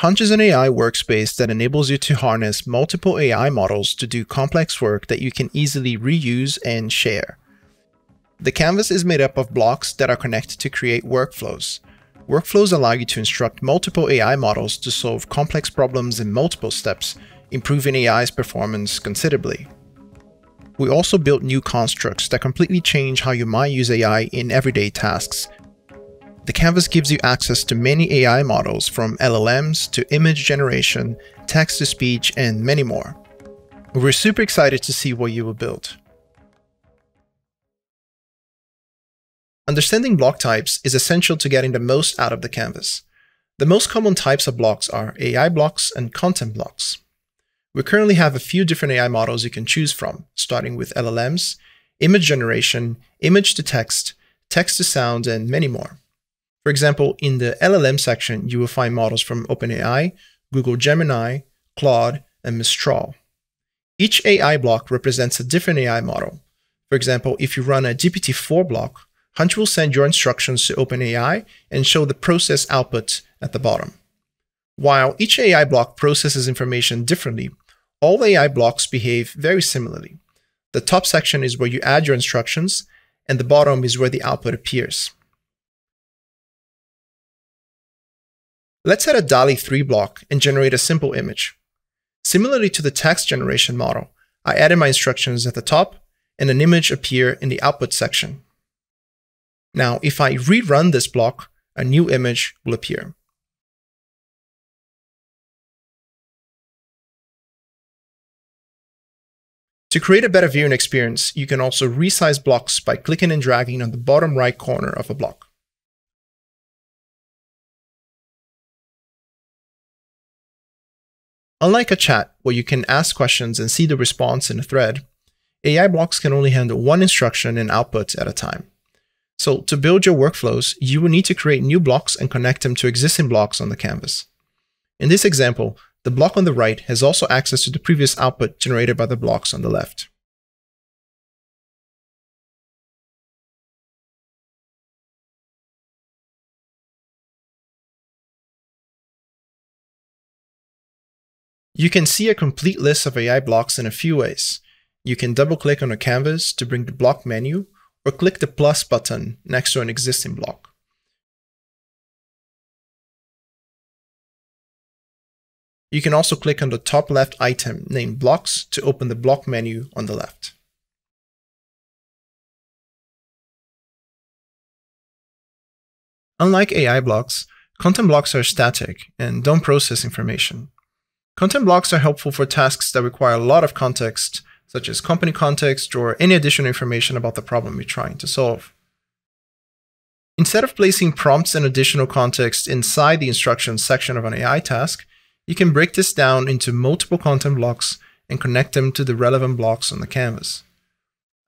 Hunch is an AI workspace that enables you to harness multiple AI models to do complex work that you can easily reuse and share. The canvas is made up of blocks that are connected to create workflows. Workflows allow you to instruct multiple AI models to solve complex problems in multiple steps, improving AI's performance considerably. We also built new constructs that completely change how you might use AI in everyday tasks, the canvas gives you access to many AI models from LLMs to image generation, text to speech, and many more. We're super excited to see what you will build. Understanding block types is essential to getting the most out of the canvas. The most common types of blocks are AI blocks and content blocks. We currently have a few different AI models you can choose from, starting with LLMs, image generation, image to text, text to sound, and many more. For example, in the LLM section, you will find models from OpenAI, Google Gemini, Claude, and Mistral. Each AI block represents a different AI model. For example, if you run a GPT-4 block, Hunch will send your instructions to OpenAI and show the process output at the bottom. While each AI block processes information differently, all AI blocks behave very similarly. The top section is where you add your instructions, and the bottom is where the output appears. Let's add a DALL-E 3 block and generate a simple image. Similarly to the text generation model, I added my instructions at the top and an image appear in the output section. Now, if I rerun this block, a new image will appear. To create a better viewing experience, you can also resize blocks by clicking and dragging on the bottom right corner of a block. Unlike a chat, where you can ask questions and see the response in a thread, AI blocks can only handle one instruction and output at a time. So to build your workflows, you will need to create new blocks and connect them to existing blocks on the canvas. In this example, the block on the right has also access to the previous output generated by the blocks on the left. You can see a complete list of AI blocks in a few ways. You can double click on a canvas to bring the block menu, or click the plus button next to an existing block. You can also click on the top left item named Blocks to open the block menu on the left. Unlike AI blocks, content blocks are static and don't process information. Content blocks are helpful for tasks that require a lot of context, such as company context or any additional information about the problem you're trying to solve. Instead of placing prompts and additional context inside the instructions section of an AI task, you can break this down into multiple content blocks and connect them to the relevant blocks on the canvas.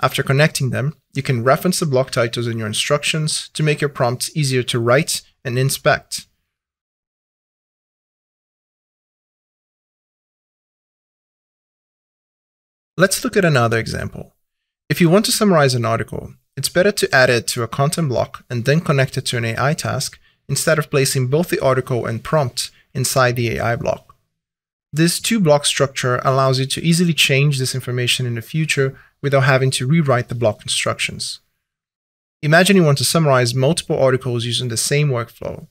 After connecting them, you can reference the block titles in your instructions to make your prompts easier to write and inspect. Let's look at another example. If you want to summarize an article, it's better to add it to a content block and then connect it to an AI task instead of placing both the article and prompt inside the AI block. This two-block structure allows you to easily change this information in the future without having to rewrite the block instructions. Imagine you want to summarize multiple articles using the same workflow.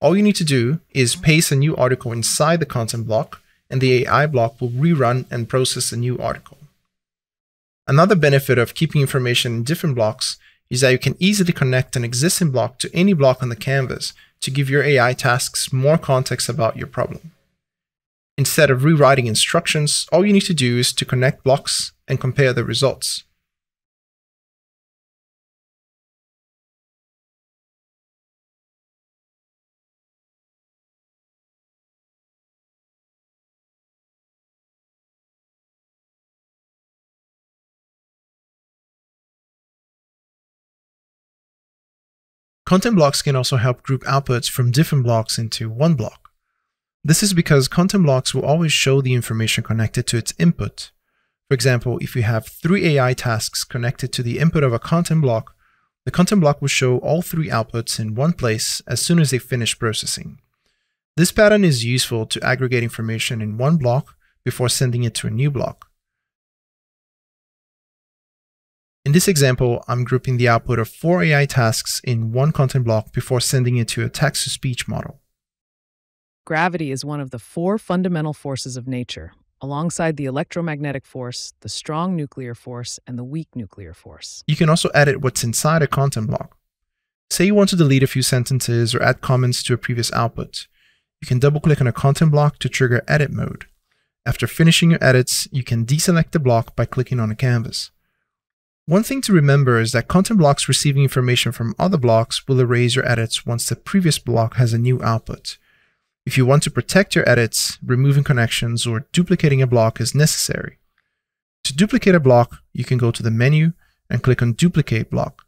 All you need to do is paste a new article inside the content block and the AI block will rerun and process a new article. Another benefit of keeping information in different blocks is that you can easily connect an existing block to any block on the canvas to give your AI tasks more context about your problem. Instead of rewriting instructions, all you need to do is to connect blocks and compare the results. Content blocks can also help group outputs from different blocks into one block. This is because content blocks will always show the information connected to its input. For example, if you have three AI tasks connected to the input of a content block, the content block will show all three outputs in one place as soon as they finish processing. This pattern is useful to aggregate information in one block before sending it to a new block. In this example, I'm grouping the output of four AI tasks in one content block before sending it to a text-to-speech model. Gravity is one of the four fundamental forces of nature, alongside the electromagnetic force, the strong nuclear force, and the weak nuclear force. You can also edit what's inside a content block. Say you want to delete a few sentences or add comments to a previous output. You can double-click on a content block to trigger edit mode. After finishing your edits, you can deselect the block by clicking on a canvas. One thing to remember is that content blocks receiving information from other blocks will erase your edits once the previous block has a new output. If you want to protect your edits, removing connections or duplicating a block is necessary. To duplicate a block, you can go to the menu and click on Duplicate Block.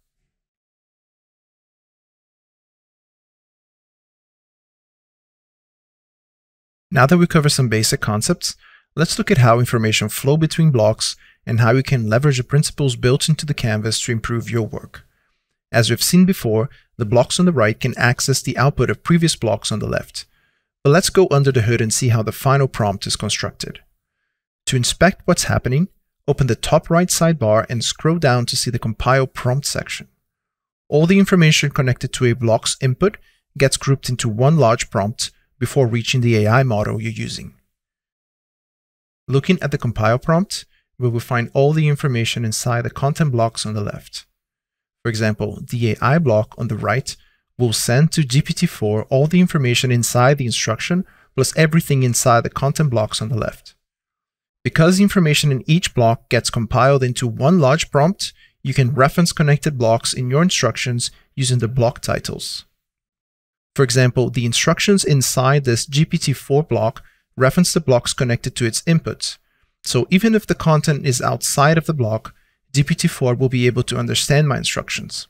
Now that we covered some basic concepts, let's look at how information flow between blocks and how you can leverage the principles built into the canvas to improve your work. As we've seen before, the blocks on the right can access the output of previous blocks on the left. But let's go under the hood and see how the final prompt is constructed. To inspect what's happening, open the top right sidebar and scroll down to see the compile prompt section. All the information connected to a block's input gets grouped into one large prompt before reaching the AI model you're using. Looking at the compile prompt, we will find all the information inside the content blocks on the left. For example, the AI block on the right will send to GPT-4 all the information inside the instruction plus everything inside the content blocks on the left. Because the information in each block gets compiled into one large prompt, you can reference connected blocks in your instructions using the block titles. For example, the instructions inside this GPT-4 block reference the blocks connected to its inputs, so even if the content is outside of the block, GPT-4 will be able to understand my instructions.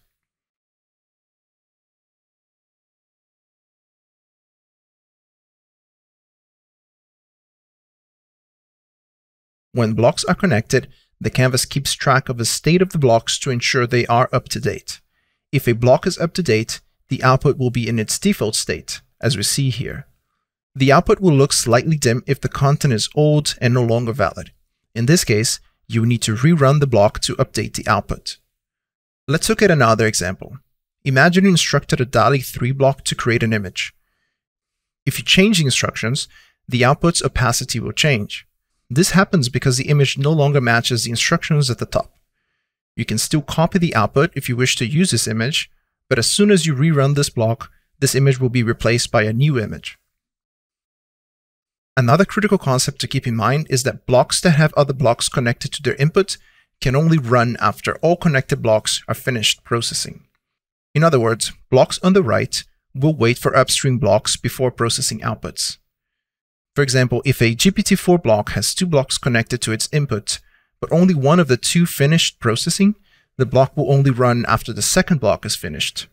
When blocks are connected, the canvas keeps track of the state of the blocks to ensure they are up to date. If a block is up to date, the output will be in its default state, as we see here. The output will look slightly dim if the content is old and no longer valid. In this case, you need to rerun the block to update the output. Let's look at another example. Imagine you instructed a DALL-E 3 block to create an image. If you change the instructions, the output's opacity will change. This happens because the image no longer matches the instructions at the top. You can still copy the output if you wish to use this image, but as soon as you rerun this block, this image will be replaced by a new image. Another critical concept to keep in mind is that blocks that have other blocks connected to their input can only run after all connected blocks are finished processing. In other words, blocks on the right will wait for upstream blocks before processing outputs. For example, if a GPT-4 block has two blocks connected to its input, but only one of the two finished processing, the block will only run after the second block is finished.